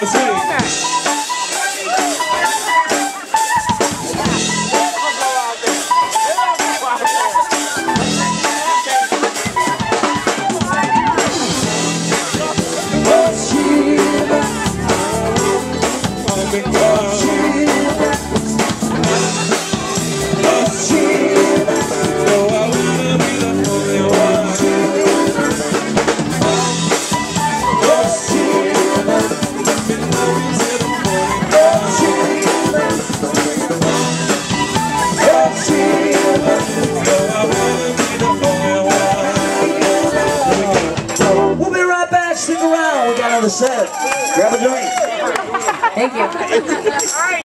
on the scene. Stick around. We got another set. Grab a drink. Thank you.